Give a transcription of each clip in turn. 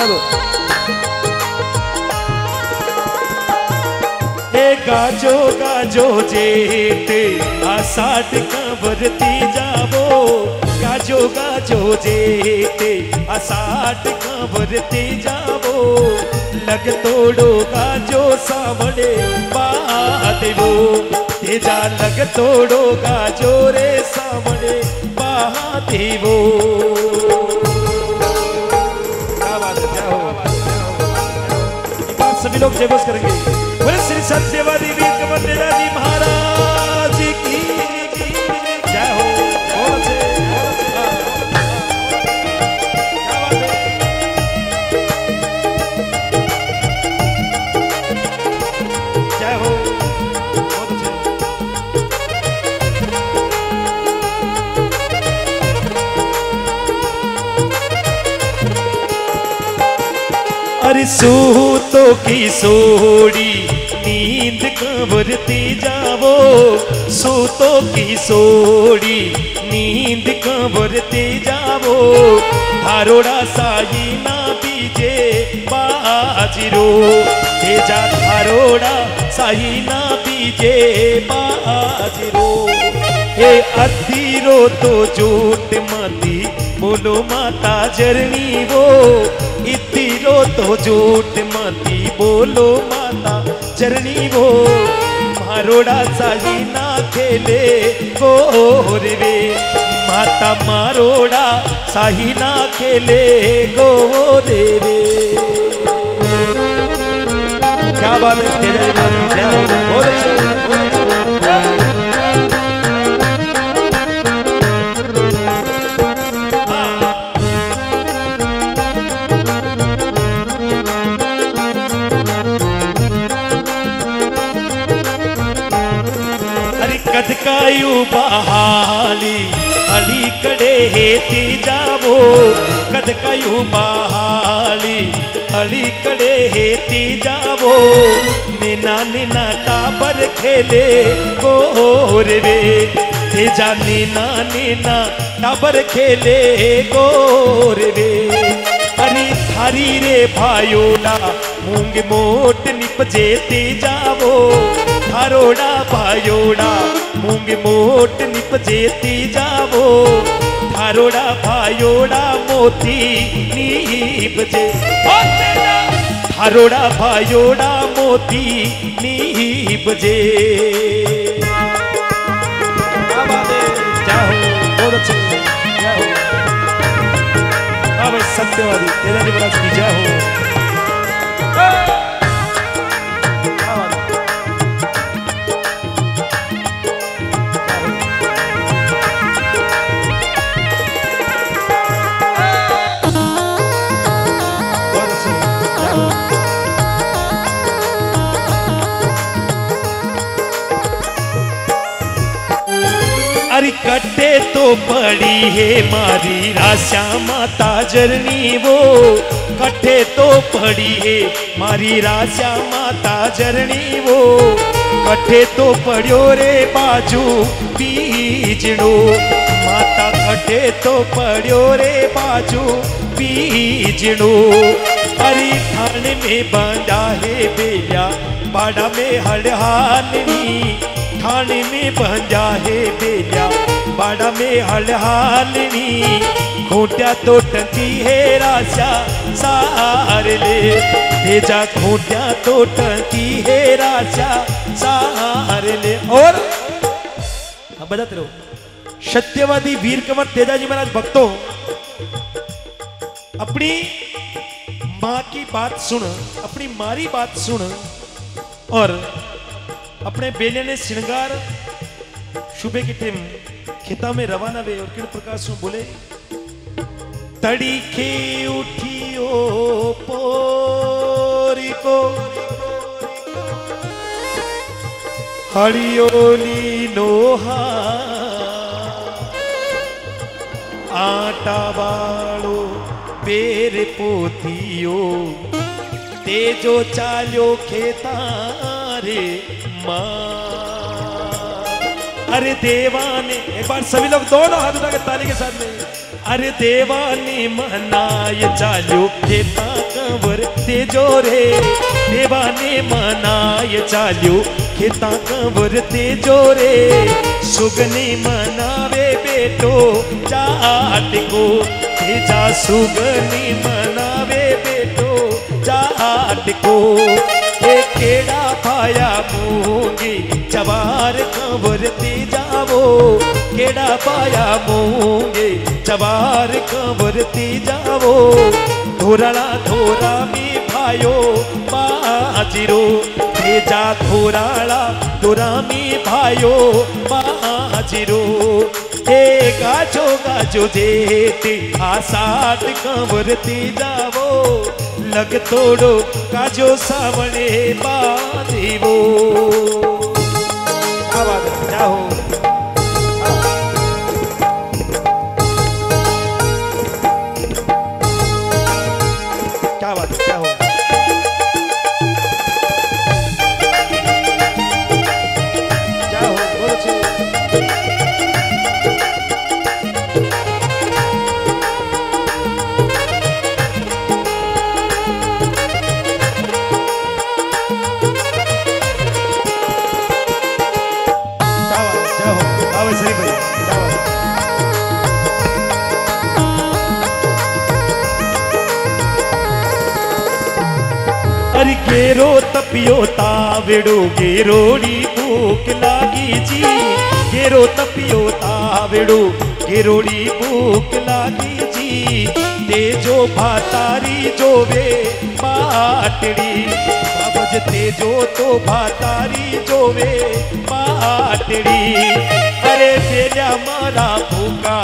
बना दो। ए गाजो गाजो जेते आषाढ़ कंवरती जावो। गाजो गाजो जेते आषाढ़ कंवरती जावो। लग तोड़ो गाजो सावड़े बादेवो। तेजा लग तोड़ो गाजो रे सावड़े बादेवो। लोग जयघोष करेंगे। श्री सत्यवादी वीर कंवर सूतो की सोड़ी नींद कंवरती जावो। सूतो की सोड़ी नींद कंवरती जावो। धारोड़ा साई ना बीजे बाजरो तेजा धारोड़ा साई ना बीजे बाजरो अधीरो तो जोट माती, बोलो माता जरनी वो। इतीरो तो जोट माती बोलो माता, चरणी वो, मारोड़ा साही ना खेले गोरवे माता मारोड़ा साही ना खेले गोरेवे क्या बात है? तेरे बहाली अली कड़े हेती जावो कदकायु बहाली अली कड़े हेती जावो निना निना टाबर खेले गोरवे तेजा नीना नीना टाबर खेले गोरवे अरे थारी रे भायोला मूंग मोट निपजेते जावो जावो। थारोड़ा भायोड़ा, मोती नीपजे ओ तेरा थारोड़ा भायोड़ा, मोती नीपजे क्या बात है? जय हो बहुत अच्छे जय कटे तो पड़ी है मारी राशा माता जरनी वो। कटे तो पड़ी है मारी राशा माता जरनी वो। कटे तो पड़ियो रे बाजू बीजड़ो माता कटे तो पड़ियो रे बाजू बीजड़ो अरे थान में बांधा है बेलिया, बाड़ा में हड़हालनी थाने में बंजा है बेलिया। बाड़ा में हड़हालनी खोटिया तो टंकी है राशा सार ले। भेजा खोटिया तो टंकी है राशा सार ले। और अब बजाते रहो, सत्यवादी वीर कंवर तेजाजी महाराज भक्तों, अपनी माँ की बात सुन, अपनी मारी बात सुन, और अपने बेले ने श्रृंगार सुबह की टीम खिता में रवाना वे और किरण प्रकाश में बोले, तड़ीखे उठियो पोरी को हरियोली नोहा आटा वालो पेर पोथियो, तेजो चाल्यो खेतारे माँ। अरे देवा ने एक बार सभी लोग दोनों हाथ उठा के ताली के साथ में। अरे देवाने मनाय चाल्यो खेता कंवर तेजो रे। देवाने मनाय चाल्यो खेता कंवर तेजो रे। सुगनी मनावे बेटो जाट को। तेजा सुगनी मनावे बेटो जाट को। केड़ा पाया मूँगी जवार कंवर जावो। केड़ा पाया मूँगे? जवार कंवर जावो। धोराला धोरा में भायो, बाजिरो। तेजा धोराला धोरा में भायो, बाजिरो। हे गाजो गाजो जेते आसाट कंवर जावो। लग तोड़ो काजो सावणे बाजीवो। बात क्या बात क्या हो केरो तपियो तावड़ो गेरोड़ी भूख लागी जी। केरो तपियो तावड़ो गेरोड़ी भूख लागी जी। तेजो भातारी जोवे, पाटड़ी। बाबज तेजो तो भातारी जोवे, पाटड़ी। अरे तेजा मारा भूखा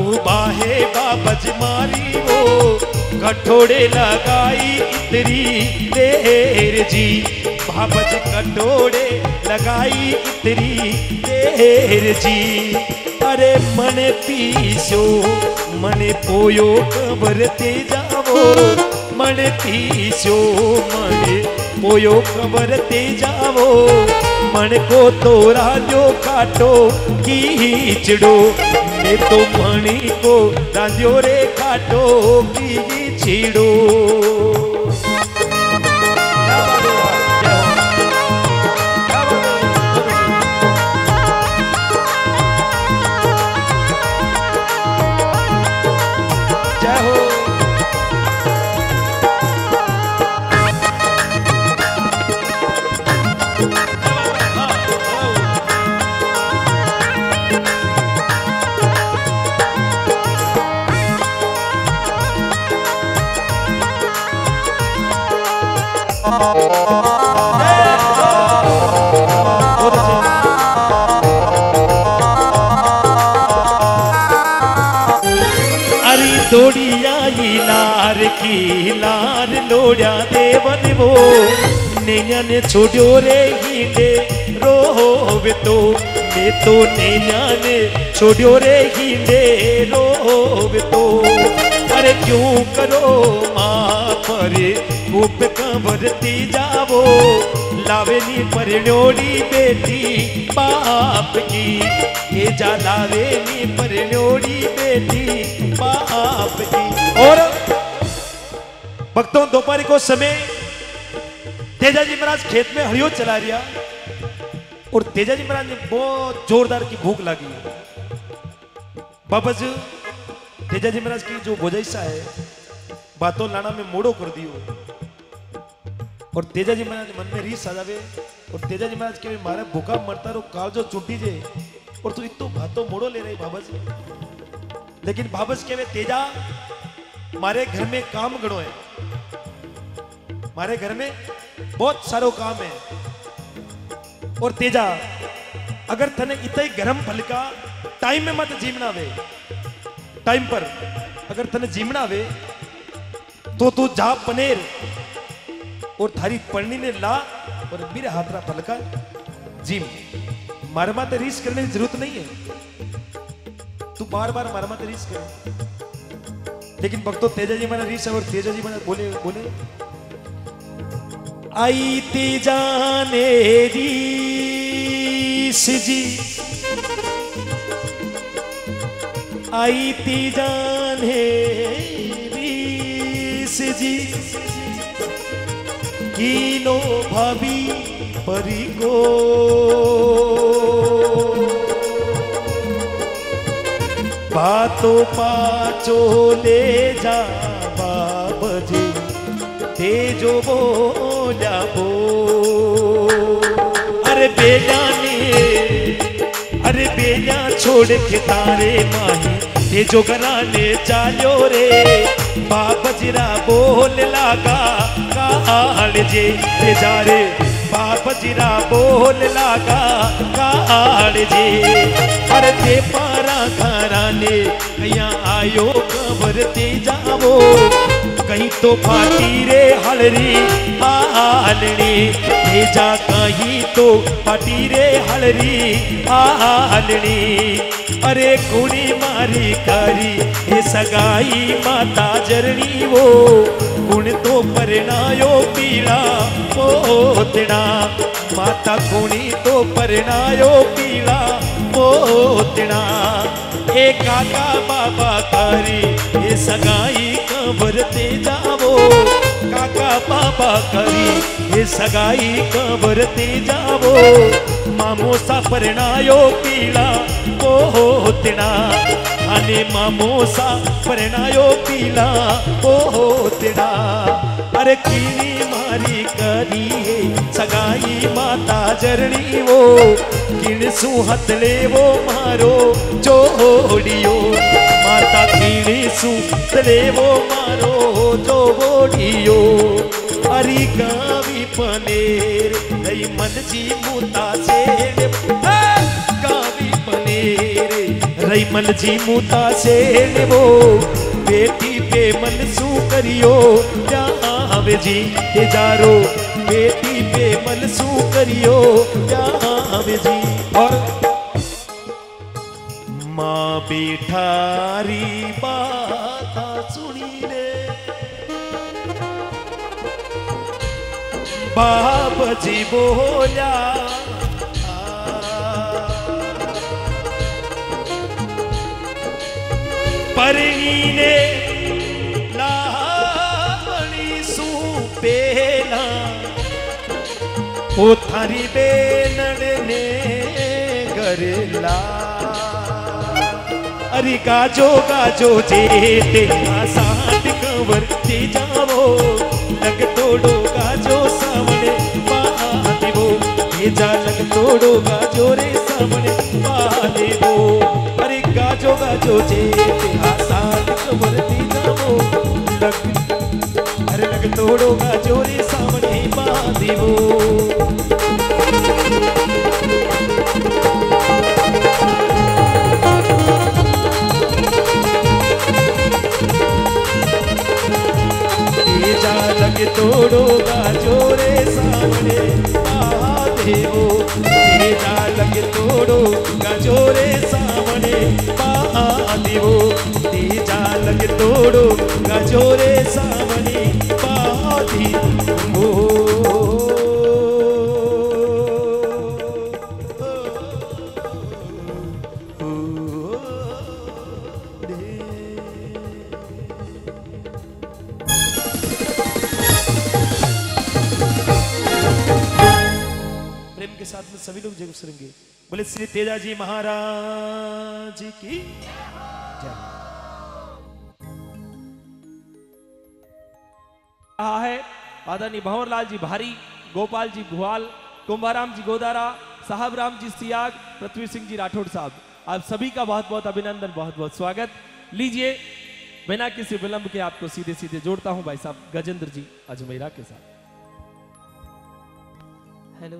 ऊबा है बाबज मारी वो। कठोड़े लगाई इतरी देर जी। बाबज कठोड़े लगाई इतरी देर जी। अरे मन पीसो, मन पोयो, कबर ते जावो। मन पीसो, मन पोयो, कबर ते जावो। मन को तोरा जो काटो कीचड़ो मैं तो मणि को राजो रे काटो की छीड़ो नैया ने छोड़ो रे हींडे रोवे तो मैं तो नैया ने छोड़ो रे हींडे रोवे तो। अरे क्यों करो माँ परे कूप कंवरती जावो। लावेनी परण्योड़ी बेटी बाप की, ये जा लावेनी परण्योड़ी बेटी बाप की। और भक्तों, दोपहर को समय तेजा जी महाराज खेत में हरियो चला रिया और तेजा जी महाराज ने बहुत जोरदार की भूख लगी। बाबा जी तेजा जी महाराज की जो भोजैसा है, बातों लाना में मोड़ो कर दियो। और तेजा जी महाराज मन में रीस आ जावे और तेजा जी महाराज के मारे भूखा मरता रो काल जो चुटी जे, और तू इतो भातो मोड़ो ले रही बाबा जी लेकिन बाबस के वे तेजा, मारे घर में काम गणो है। मारे घर में बहुत सारो काम है। और तेजा, अगर तने इतना गरम फलका टाइम में मत जीवना वे टाइम पर अगर तने जीवना वे तो तू जा पनेर और थारी पढ़नी ने ला और मेरे हाथरा फलका जीम। मारे माते रीस करने की ज़रूरत नहीं है। तू बार बार मारे माते रीस कर। लेकिन भक्तों, तेजा जी मैंने रीस और तेजा जी मैंने बोले बोले। आई तेजा ने रीस जी। आई जान रीस जी। कीनो भाभी परी को। बातो पाचो ले जा तेजो बोल्या बो अरे बेजा ने, अरे बेजा छोड़ के तारे माही तेजो घराने चालो रे। बाबजरा बोल लागा काल जे तेजा रे। बाबजरा बोल लागा काल जे। अरे ते पारा घराने कया आयो कबर ते जावो। कहीं तो फाटी रे हलरी हालनी तेजा कहीं तो फाटी रे हलरी हालनी अरे कुणी मारी करी, हे सगाई माता जरणी वो। गुण तो परणायो पीड़ा पोतड़ा माता कुणी तो परणायो पीड़ा पोतड़ा ए काका बाबा करी, हे सगाई कबर ते जावो. काका बाबा करी, हे सगाई कबर ते जावो. मामोसा परणायो पीला पोहतणा आणि मामोसा परणायो पीला पोहतणा अरे किणी मारी करी हे सगाई माता जरणी वो, किणसू हतले वो मारो जोडियो माता किणसू हतले वो मारो जोडियो अरी गावी पनेर, लई मनची मुता सेड गावी पनेर रई मनची मुता सेड वो। बेटी पे मन सू करियो जावे जी ते जारो बेटी पे मन सू करियो जावे जी? और माँ बेठारी बात सुनी रे। बाप जी बोला परणी ने ओ थारी बेनडने गरला। अरे गाजो गाजो जे ते साठ कंवर ते जावो। लग तोड़ो गाजो सामने पादेवो ये जा लग तोड़ो गाजो रे सामने पादेवो अरे गाजो गाजो जे साठ कंवर ते जावो। लग तोड़ो गाजो सामने तेजा लग तोड़ोगा जोरे सामने देवो तेजा लग जोरे सामने देवो तेजा लग तोड़ोगा जोरे सामने देवो प्रेम के साथ में सभी लोग ज़रूर सुनेंगे बोले श्री तेजा जी महाराज की। जय रहा है। आदरणीय भंवर लाल जी भारी, गोपाल जी भुआल कुंभाराम जी गोदारा साहब राम जी सियाग, पृथ्वी सिंह जी राठौड़ साहब। आप सभी का बहुत बहुत अभिनंदन बहुत बहुत स्वागत। लीजिए बिना किसी विलंब के आपको सीधे सीधे जोड़ता हूँ, भाई साहब गजेंद्र जी अजमेरा के साथ। हेलो